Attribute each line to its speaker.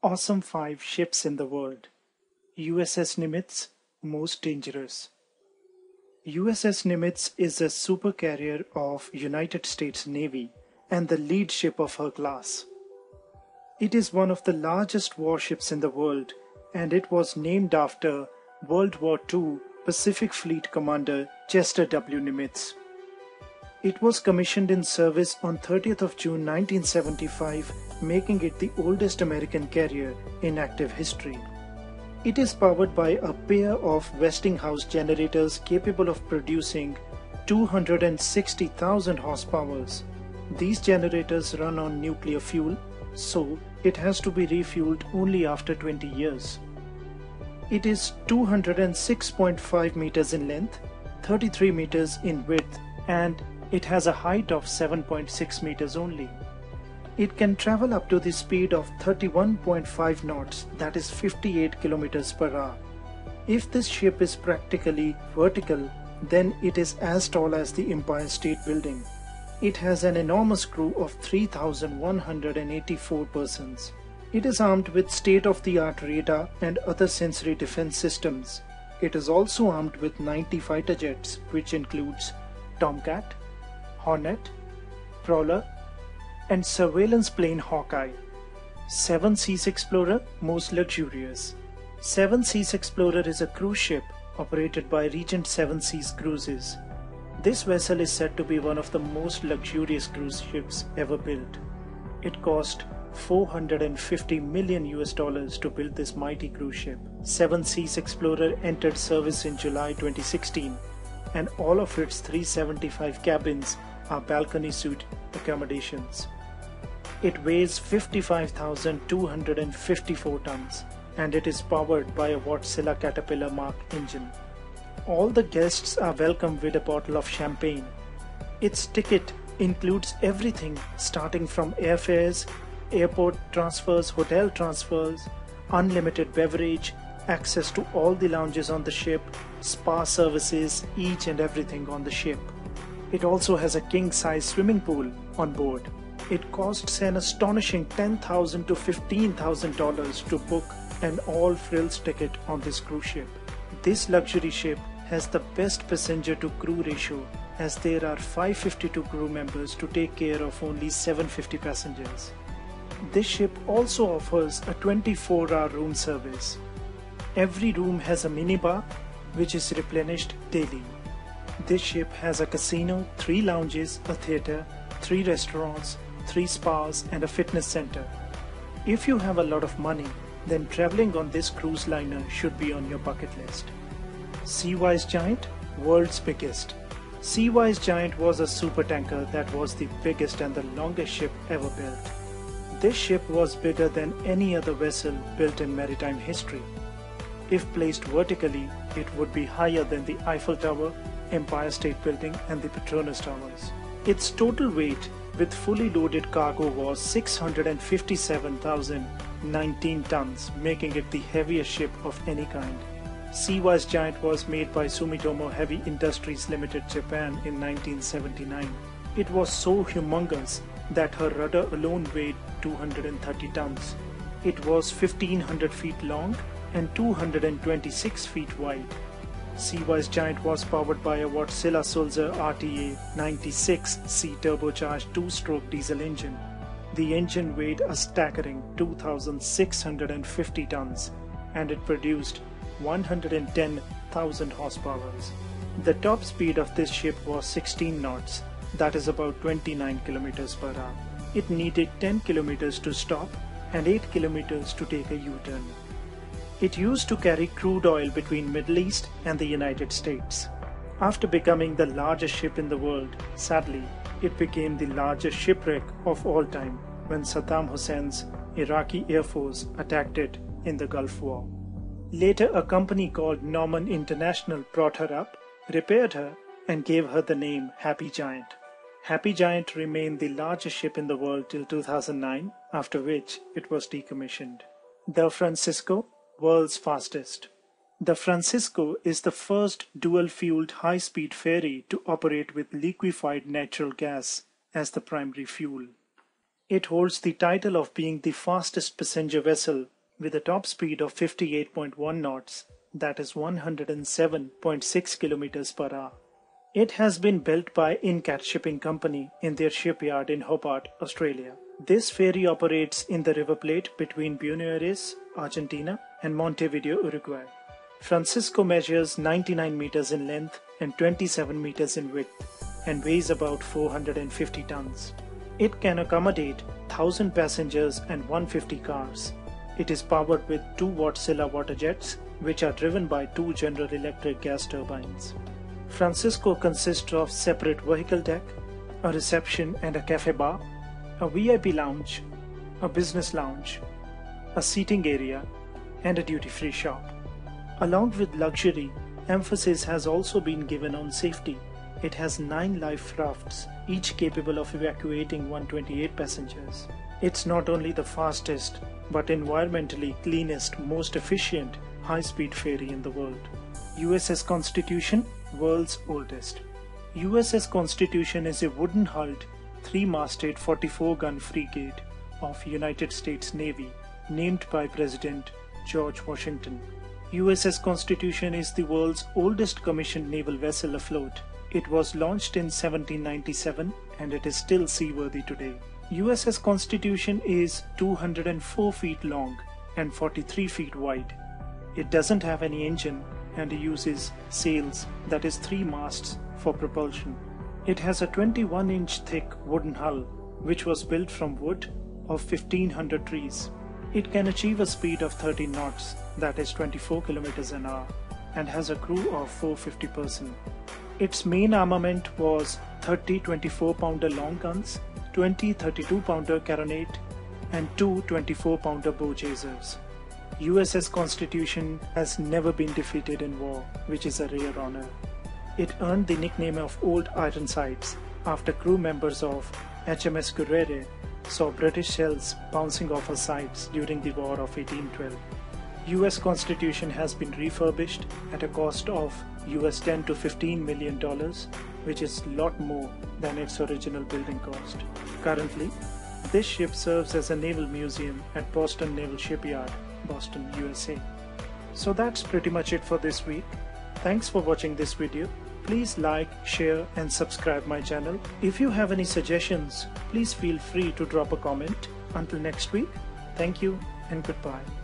Speaker 1: Awesome 5 Ships in the World USS Nimitz Most Dangerous USS Nimitz is a supercarrier of United States Navy and the lead ship of her class. It is one of the largest warships in the world and it was named after World War II Pacific Fleet Commander Chester W. Nimitz. It was commissioned in service on 30th of June 1975, making it the oldest American carrier in active history. It is powered by a pair of Westinghouse generators capable of producing 260,000 horsepower. These generators run on nuclear fuel, so it has to be refueled only after 20 years. It is 206.5 meters in length, 33 meters in width, and it has a height of 7.6 meters only. It can travel up to the speed of 31.5 knots, that is 58 kilometers per hour. If this ship is practically vertical, then it is as tall as the Empire State Building. It has an enormous crew of 3,184 persons. It is armed with state-of-the-art radar and other sensory defense systems. It is also armed with 90 fighter jets, which includes Tomcat, Hornet, Prowler, and surveillance plane Hawkeye. Seven Seas Explorer, most luxurious. Seven Seas Explorer is a cruise ship operated by Regent Seven Seas Cruises. This vessel is said to be one of the most luxurious cruise ships ever built. It cost 450 million US dollars to build this mighty cruise ship. Seven Seas Explorer entered service in July 2016 and all of its 375 cabins are balcony suite accommodations. It weighs 55,254 tons and it is powered by a Wärtsilä Caterpillar Mark engine. All the guests are welcomed with a bottle of champagne. Its ticket includes everything starting from airfares, airport transfers, hotel transfers, unlimited beverage, access to all the lounges on the ship, spa services, each and everything on the ship. It also has a king size swimming pool on board. It costs an astonishing 10,000 to $15,000 to book an all frills ticket on this cruise ship. This luxury ship has the best passenger to crew ratio as there are 552 crew members to take care of only 750 passengers. This ship also offers a 24 hour room service. Every room has a minibar which is replenished daily. This ship has a casino, three lounges, a theater, three restaurants, three spas, and a fitness center. If you have a lot of money, then traveling on this cruise liner should be on your bucket list. Seawise Giant, world's biggest. Seawise Giant was a supertanker that was the biggest and the longest ship ever built. This ship was bigger than any other vessel built in maritime history. If placed vertically, it would be higher than the Eiffel Tower, Empire State Building, and the Petronas Towers. Its total weight with fully loaded cargo was 657,019 tons, making it the heaviest ship of any kind. Seawise Giant was made by Sumitomo Heavy Industries Limited Japan in 1979. It was so humongous that her rudder alone weighed 230 tons. It was 1500 feet long and 226 feet wide. Seawise Giant was powered by a Wärtsilä Sulzer RTA 96C turbocharged two-stroke diesel engine. The engine weighed a staggering 2,650 tons and it produced 110,000 horsepower. The top speed of this ship was 16 knots, that is about 29 kilometers per hour. It needed 10 kilometers to stop and 8 kilometers to take a U-turn. It used to carry crude oil between Middle East and the United States. After becoming the largest ship in the world, sadly, it became the largest shipwreck of all time when Saddam Hussein's Iraqi Air Force attacked it in the Gulf War. Later, a company called Norman International brought her up, repaired her, and gave her the name Happy Giant. Happy Giant remained the largest ship in the world till 2009, after which it was decommissioned. The Francisco, world's fastest. The Francisco is the first dual-fueled high-speed ferry to operate with liquefied natural gas as the primary fuel. It holds the title of being the fastest passenger vessel with a top speed of 58.1 knots, that is 107.6 kilometers per hour. It has been built by Incat Shipping Company in their shipyard in Hobart, Australia. This ferry operates in the River Plate between Buenos Aires, Argentina and Montevideo, Uruguay. Francisco measures 99 meters in length and 27 meters in width and weighs about 450 tons. It can accommodate 1000 passengers and 150 cars. It is powered with two Wärtsilä water jets which are driven by two General Electric gas turbines. Francisco consists of separate vehicle deck, a reception and a cafe bar, a VIP lounge, a business lounge, a seating area, and a duty-free shop. Along with luxury, emphasis has also been given on safety. It has nine life rafts, each capable of evacuating 128 passengers. It's not only the fastest, but environmentally cleanest, most efficient high-speed ferry in the world. USS Constitution, world's oldest. USS Constitution is a wooden-hulled, three-masted 44-gun frigate of United States Navy, named by President George Washington. USS Constitution is the world's oldest commissioned naval vessel afloat. It was launched in 1797 and it is still seaworthy today. USS Constitution is 204 feet long and 43 feet wide. It doesn't have any engine and uses sails, that is, three masts, for propulsion. It has a 21 inch thick wooden hull, which was built from wood of 1500 trees. It can achieve a speed of 13 knots, that is 24 kilometers an hour, and has a crew of 450 persons. Its main armament was 30 24 pounder long guns, 20 32 pounder carronade, and two 24 pounder bow chasers. USS Constitution has never been defeated in war, which is a rare honor. It earned the nickname of Old Ironsides after crew members of HMS Guerriere saw British shells bouncing off her sides during the War of 1812. US Constitution has been refurbished at a cost of US 10 to 15 million dollars, which is lot more than its original building cost. Currently, this ship serves as a naval museum at Boston Naval Shipyard Boston, USA. So that's pretty much it for this week. Thanks for watching this video. Please like, share and subscribe my channel. If you have any suggestions, please feel free to drop a comment. Until next week, thank you and goodbye.